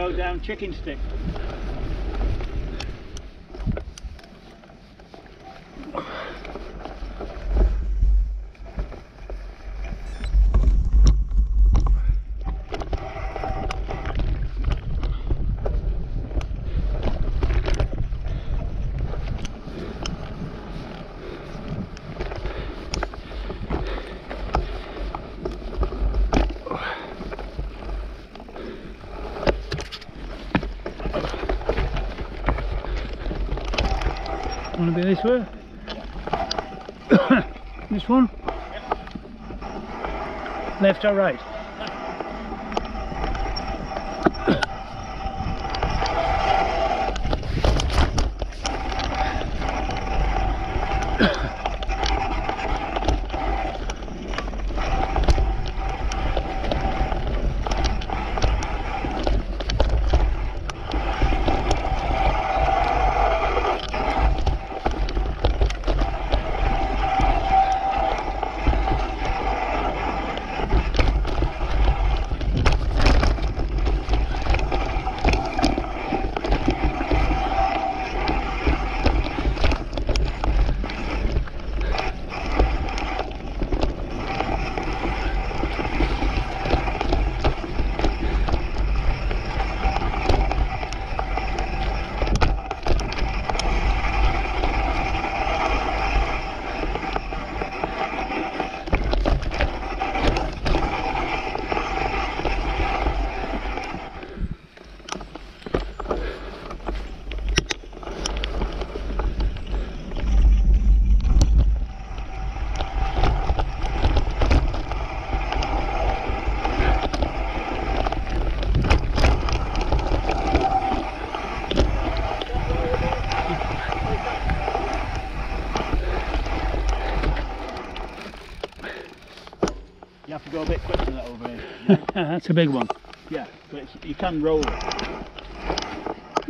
go down chicken stick. Want to be this way? this one? Left or right? You have to go a bit quicker than that over here. That's a big one. Yeah, but it's, you can roll it.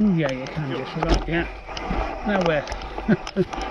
Ooh, yeah, you can just yeah. Now where?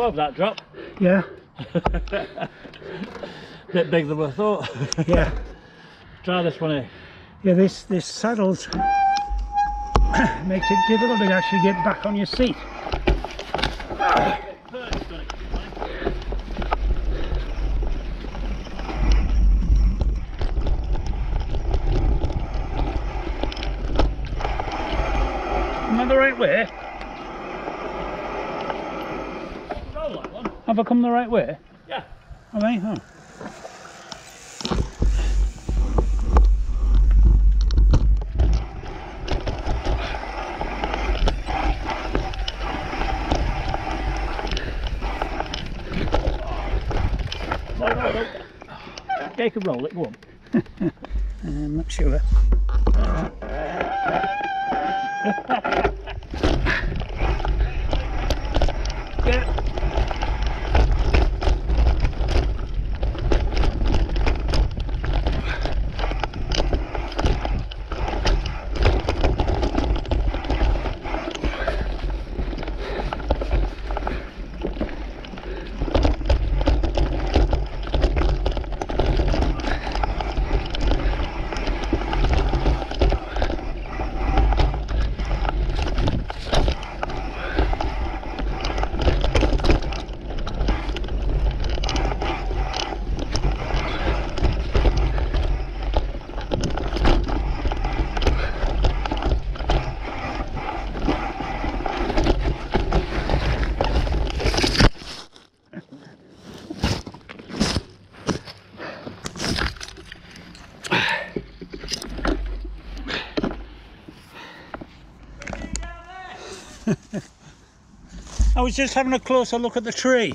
go over that drop. Yeah, Bit bigger than I thought. yeah, Try this one here. yeah. This this saddles makes it difficult to actually get back on your seat. Am I the right way? Roll that one. Have I come the right way? Yeah. Have I? Oh. No, no. Take a roll it, go on. I'm not sure. I was just having a closer look at the tree.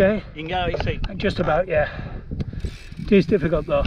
Okay. You can out of your. Just about, yeah. It is difficult though.